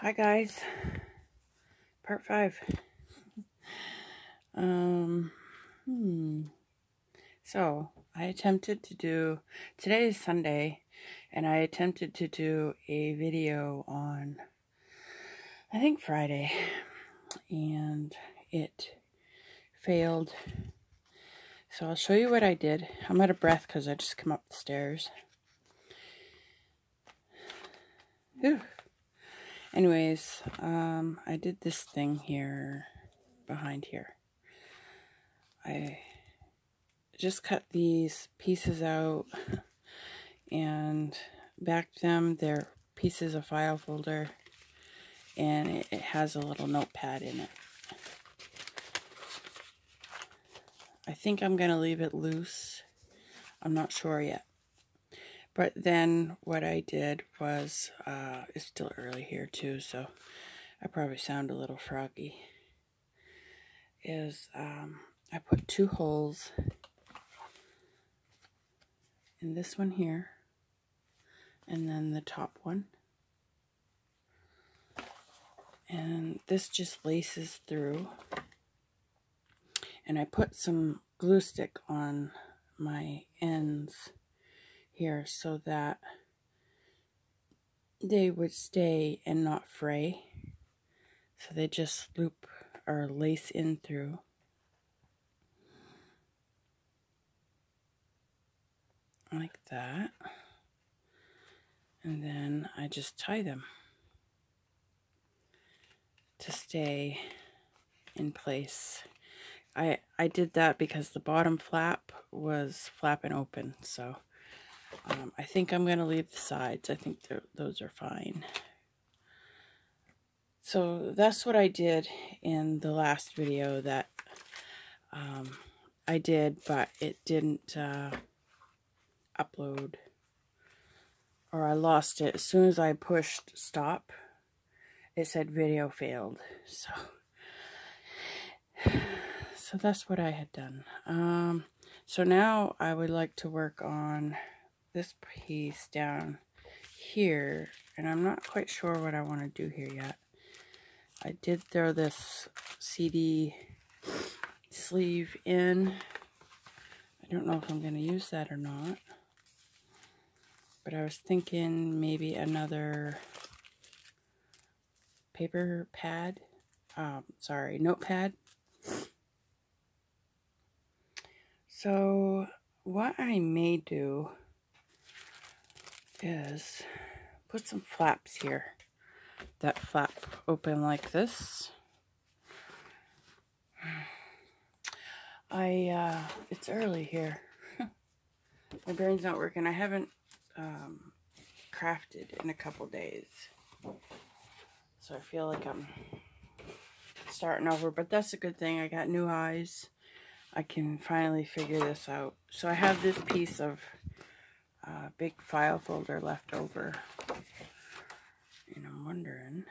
Hi guys, part five. Um, hmm. So I attempted to do today is Sunday, and I attempted to do a video on I think Friday, and it failed. So I'll show you what I did. I'm out of breath because I just come up the stairs. Whew. Anyways, um, I did this thing here, behind here. I just cut these pieces out and backed them. They're pieces of file folder and it, it has a little notepad in it. I think I'm going to leave it loose. I'm not sure yet. But then what I did was, uh, it's still early here too, so I probably sound a little froggy, is um, I put two holes in this one here, and then the top one. And this just laces through. And I put some glue stick on my ends here so that they would stay and not fray. So they just loop or lace in through. Like that. And then I just tie them to stay in place. I I did that because the bottom flap was flapping open, so um, I think I'm going to leave the sides. I think those are fine. So that's what I did in the last video that um, I did, but it didn't uh, upload. Or I lost it. As soon as I pushed stop, it said video failed. So, so that's what I had done. Um, so now I would like to work on this piece down here, and I'm not quite sure what I want to do here yet. I did throw this CD sleeve in. I don't know if I'm going to use that or not. But I was thinking maybe another paper pad. Um, sorry, notepad. So what I may do is put some flaps here that flap open like this. I, uh, it's early here. My brain's not working. I haven't um, crafted in a couple days. So I feel like I'm starting over, but that's a good thing. I got new eyes. I can finally figure this out. So I have this piece of uh, big file folder left over. And I'm wondering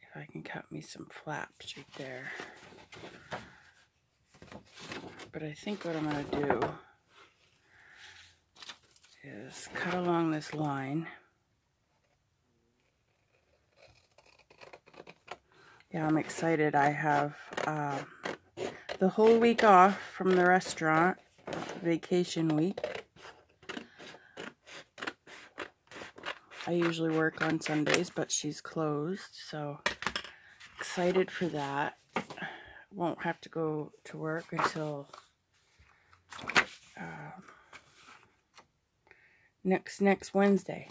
if I can cut me some flaps right there. But I think what I'm going to do is cut along this line. Yeah, I'm excited. I have uh, the whole week off from the restaurant, vacation week. I usually work on Sundays, but she's closed, so excited for that. Won't have to go to work until uh, next next Wednesday.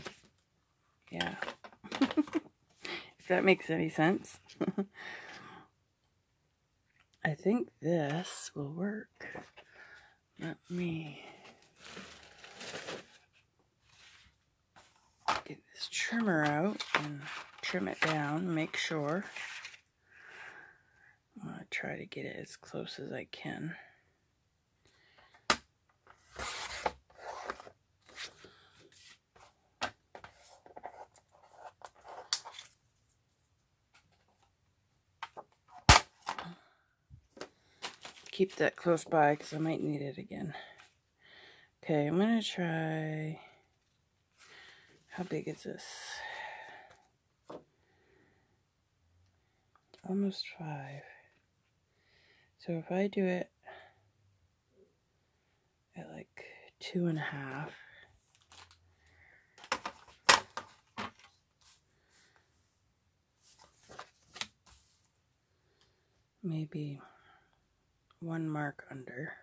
Yeah. if that makes any sense. I think this will work. Let me get this trimmer out and trim it down, make sure. I'm going to try to get it as close as I can. Keep that close by because I might need it again. Okay, I'm going to try how big is this? almost five. So if I do it at like two and a half, maybe one mark under.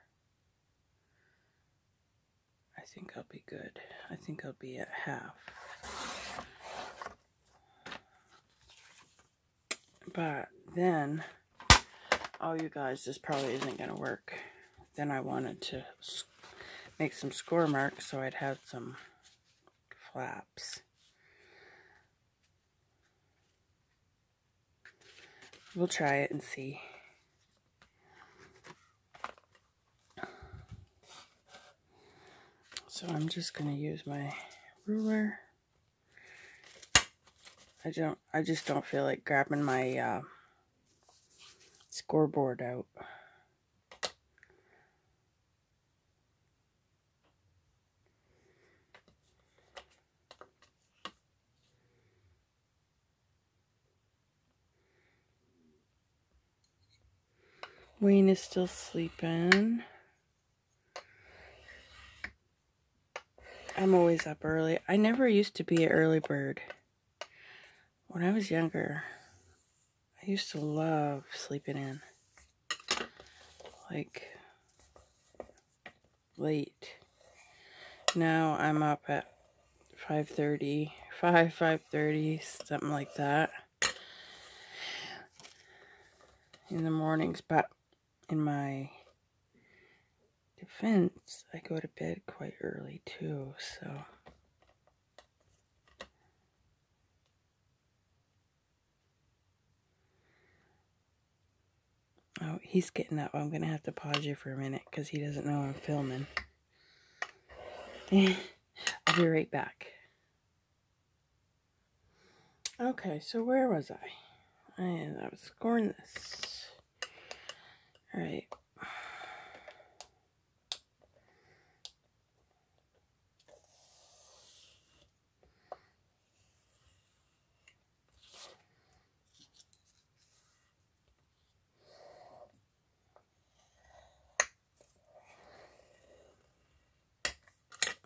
I think I'll be good. I think I'll be at half. But then, oh, you guys, this probably isn't going to work. Then I wanted to make some score marks so I'd have some flaps. We'll try it and see. So I'm just going to use my ruler. I don't, I just don't feel like grabbing my uh, scoreboard out. Wayne is still sleeping. I'm always up early. I never used to be an early bird. When I was younger, I used to love sleeping in. Like, late. Now I'm up at 5.30, 5, 5.30, something like that. In the mornings, but in my defense, I go to bed quite early too, so. Oh, he's getting up. I'm going to have to pause you for a minute because he doesn't know I'm filming. I'll be right back. Okay, so where was I? I was scoring this. Alright.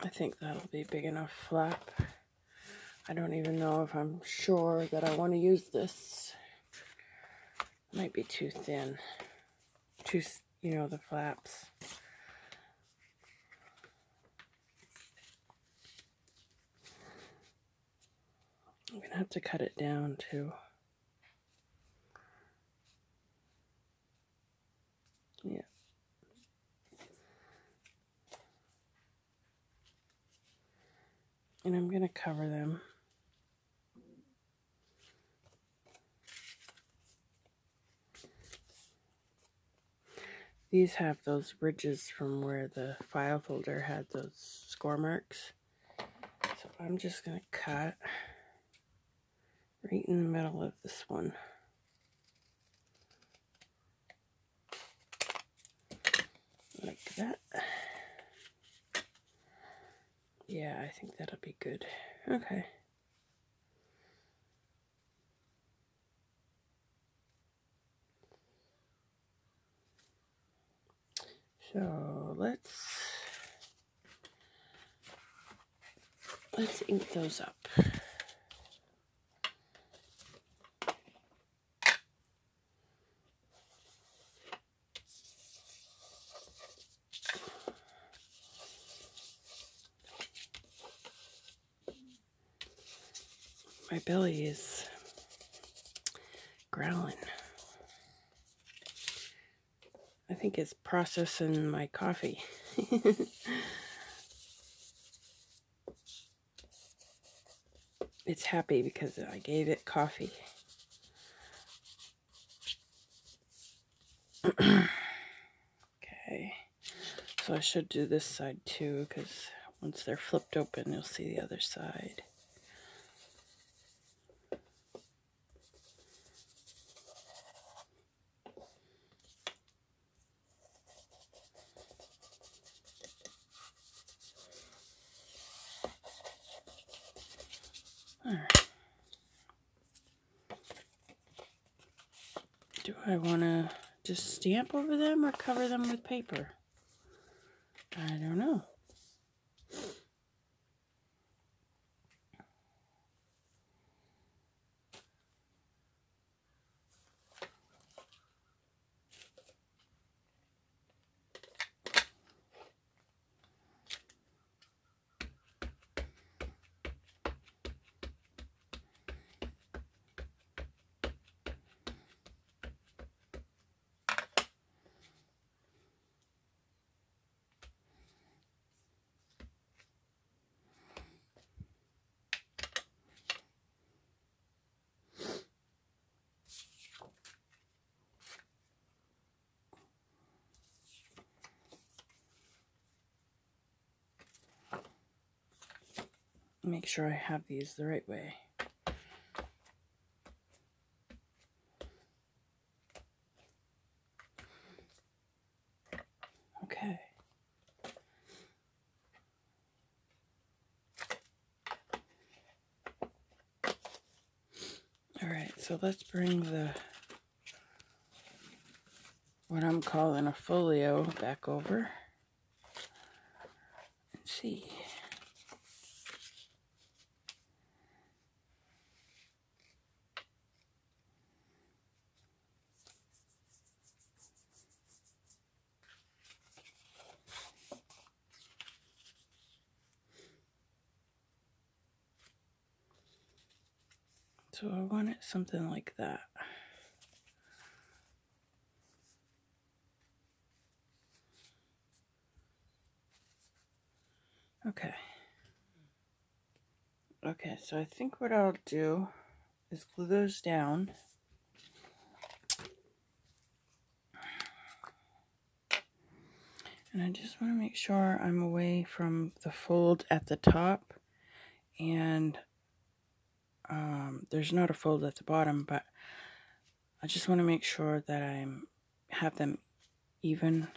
I think that'll be big enough flap. I don't even know if I'm sure that I want to use this. Might be too thin. Too, you know, the flaps. I'm going to have to cut it down too. Yeah. And I'm going to cover them. These have those ridges from where the file folder had those score marks. So I'm just going to cut right in the middle of this one. Like that. Yeah, I think that'll be good. Okay. So let's let's ink those up. My belly is growling. I think it's processing my coffee. it's happy because I gave it coffee. okay. So I should do this side too because once they're flipped open, you'll see the other side. Want to just stamp over them or cover them with paper? I don't know. make sure I have these the right way. Okay. All right, so let's bring the what I'm calling a folio back over and see. So I want it something like that. Okay. Okay, so I think what I'll do is glue those down. And I just want to make sure I'm away from the fold at the top and um, there's not a fold at the bottom, but I just want to make sure that I have them even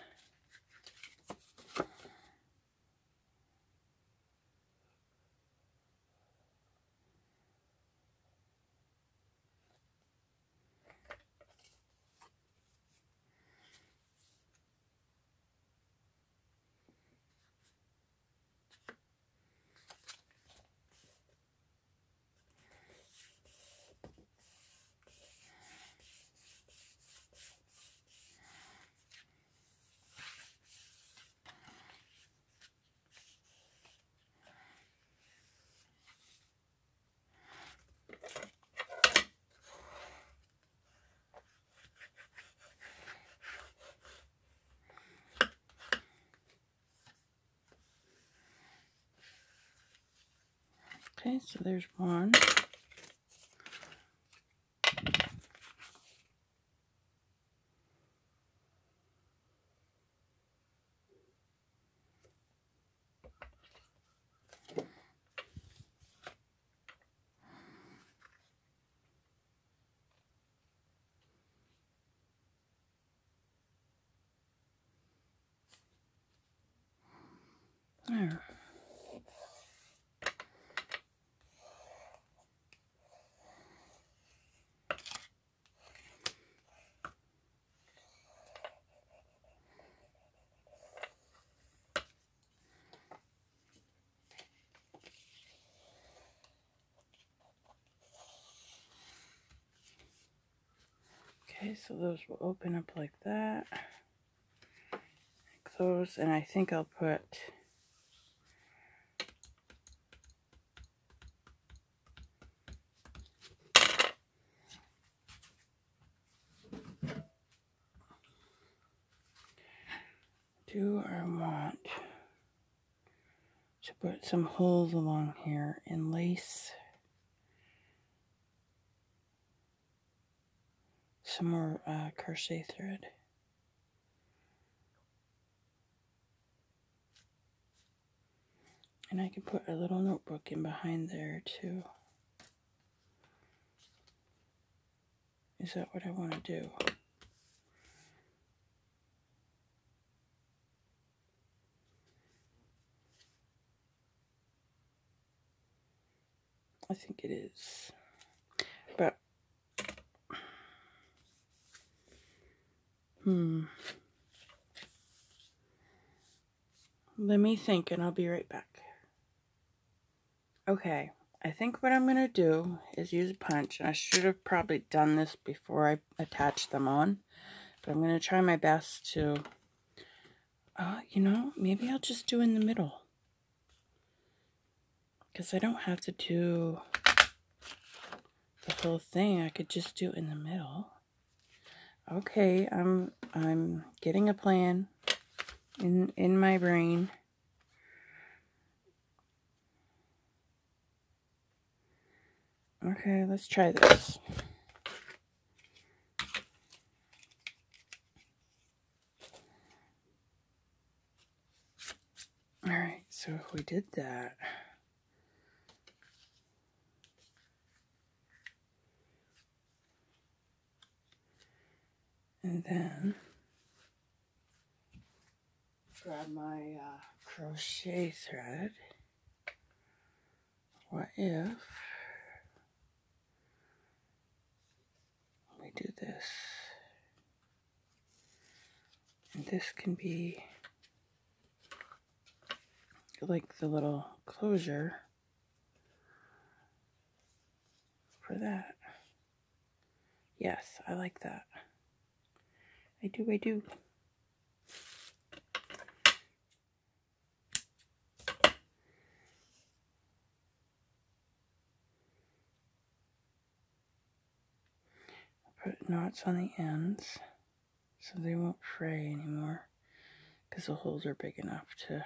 Okay, so there's one. There. Okay, so those will open up like that. Close, and I think I'll put do I want to put some holes along here and lace some more uh, crochet thread. And I can put a little notebook in behind there too. Is that what I want to do? I think it is. But Hmm. Let me think and I'll be right back. Okay, I think what I'm going to do is use a punch. I should have probably done this before I attached them on. But I'm going to try my best to, uh, you know, maybe I'll just do in the middle. Because I don't have to do the whole thing. I could just do in the middle. Okay, I'm I'm getting a plan in in my brain. Okay, let's try this. Alright, so if we did that, and then grab my uh, crochet thread, what if we do this? And this can be like the little closure for that. Yes, I like that. I do, I do. Put knots on the ends so they won't fray anymore because the holes are big enough to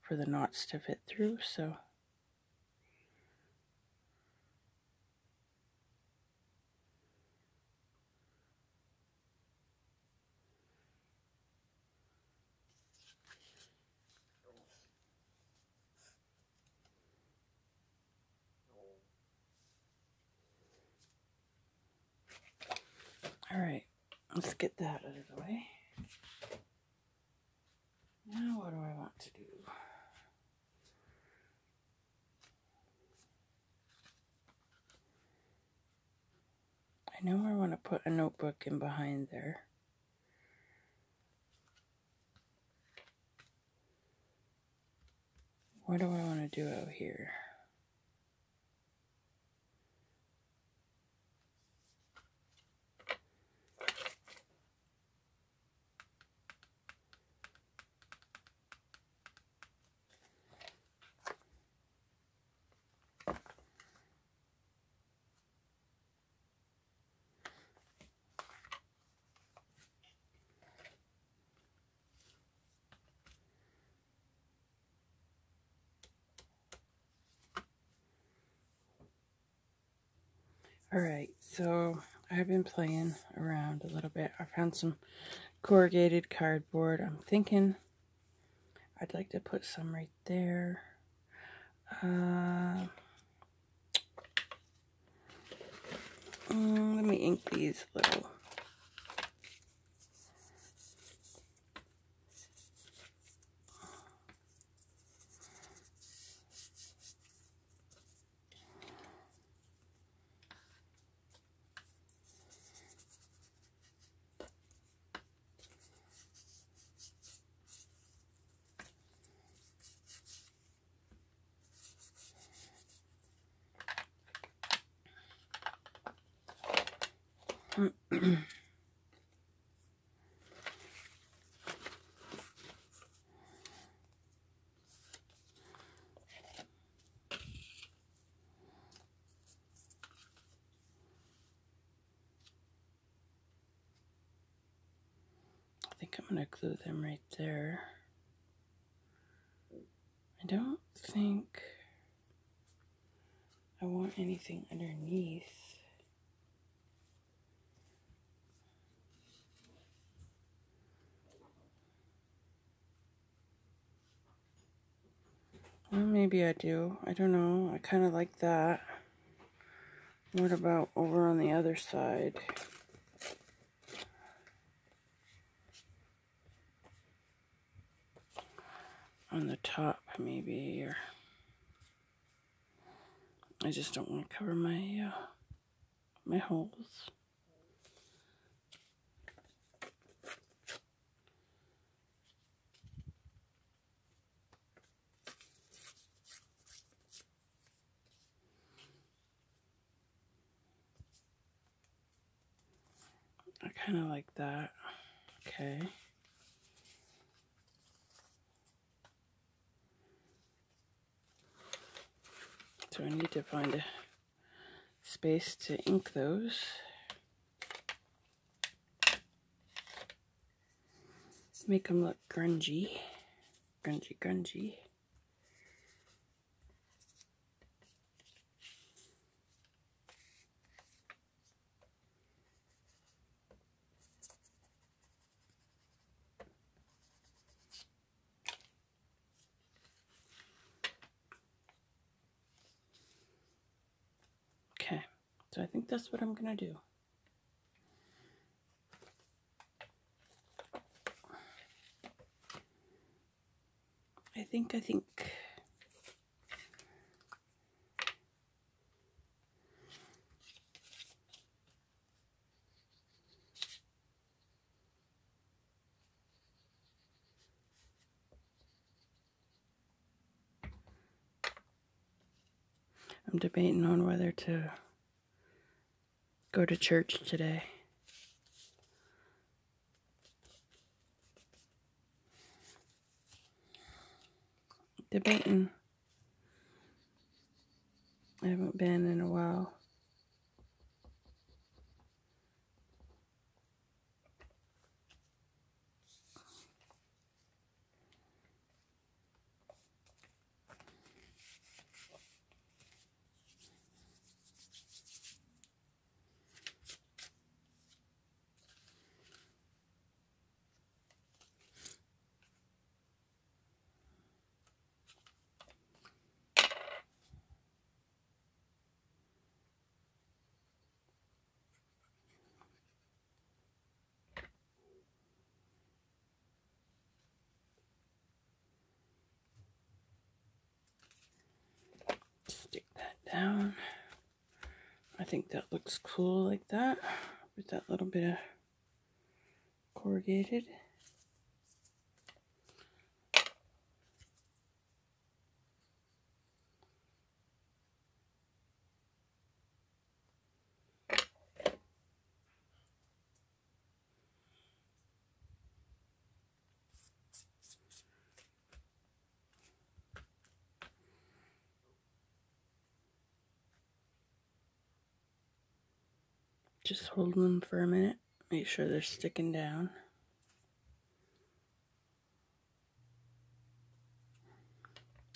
for the knots to fit through so All right, let's get that out of the way. Now what do I want to do? I know I want to put a notebook in behind there. What do I want to do out here? All right, so I've been playing around a little bit. I found some corrugated cardboard. I'm thinking I'd like to put some right there. Uh, mm, let me ink these little think I'm going to glue them right there. I don't think I want anything underneath. Well, maybe I do. I don't know. I kind of like that. What about over on the other side? on the top maybe or I just don't want to cover my uh, my holes. I kind of like that. Okay. I need to find a space to ink those. Make them look grungy. Grungy, grungy. Okay, that's what I'm going to do. I think, I think. I'm debating on whether to go to church today. Debating. I haven't been in a while. Stick that down. I think that looks cool like that with that little bit of corrugated. Just hold them for a minute. Make sure they're sticking down.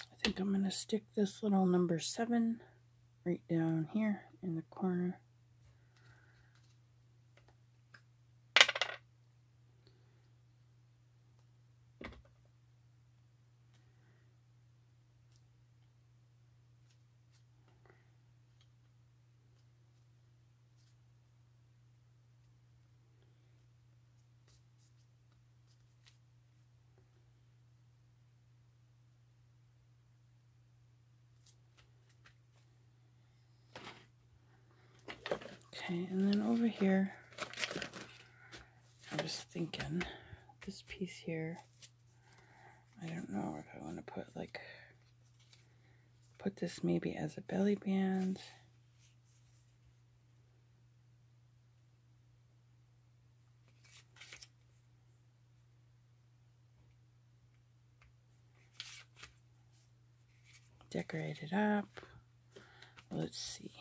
I think I'm going to stick this little number seven right down here in the corner. Okay, and then over here, I was thinking this piece here, I don't know if I want to put like, put this maybe as a belly band. Decorate it up. Let's see.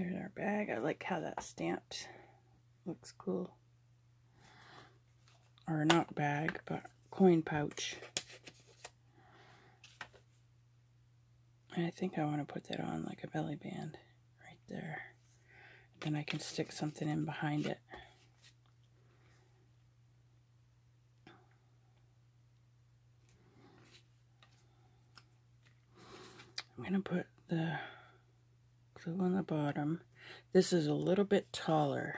There's our bag. I like how that stamped. Looks cool. Or not bag, but coin pouch. And I think I want to put that on like a belly band right there. Then I can stick something in behind it. I'm going to put the glue on the bottom. This is a little bit taller.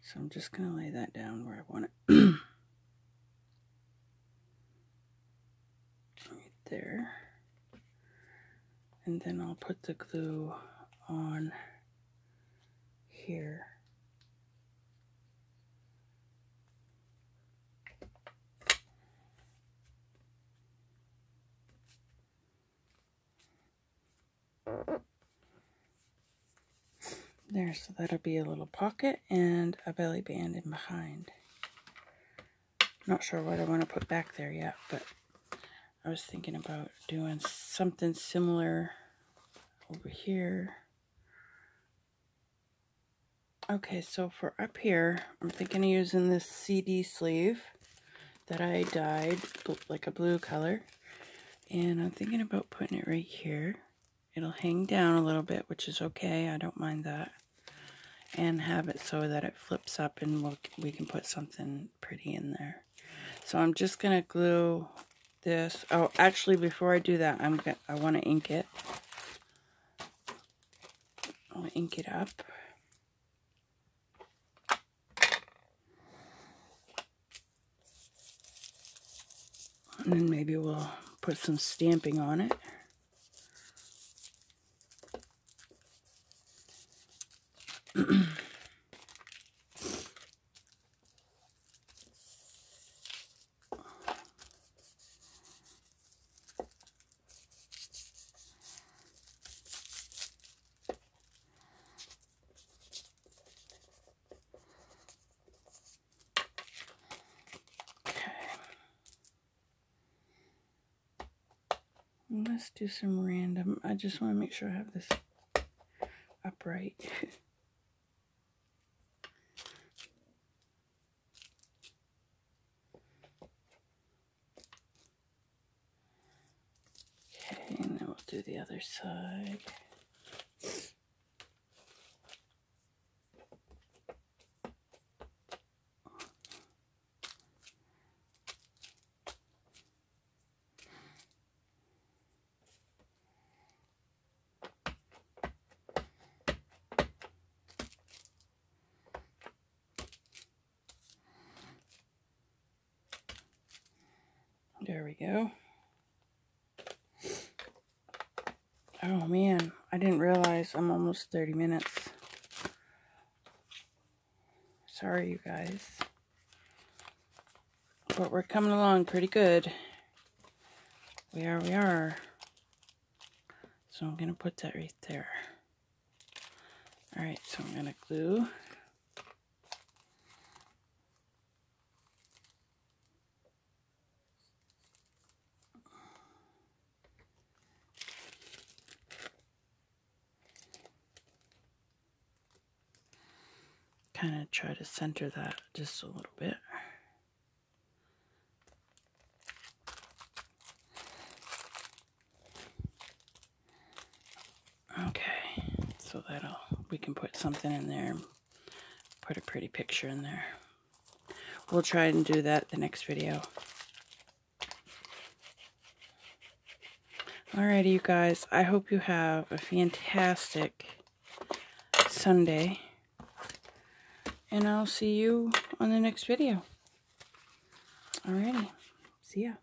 So I'm just going to lay that down where I want it. right there. And then I'll put the glue on here. There, so that'll be a little pocket and a belly band in behind. Not sure what I want to put back there yet, but I was thinking about doing something similar over here. Okay, so for up here, I'm thinking of using this CD sleeve that I dyed like a blue color. And I'm thinking about putting it right here. It'll hang down a little bit, which is okay. I don't mind that and have it so that it flips up and we'll, we can put something pretty in there. So I'm just going to glue this. Oh, actually, before I do that, I'm gonna, I want to ink it. I'll ink it up. And then maybe we'll put some stamping on it. Let's do some random. I just want to make sure I have this upright. okay, and then we'll do the other side. There we go. Oh man, I didn't realize I'm almost 30 minutes. Sorry, you guys. But we're coming along pretty good. We are, we are. So I'm going to put that right there. Alright, so I'm going to glue kind of try to center that just a little bit. Okay, so that'll, we can put something in there, put a pretty picture in there. We'll try and do that the next video. Alrighty, you guys, I hope you have a fantastic Sunday. And I'll see you on the next video. Alrighty. See ya.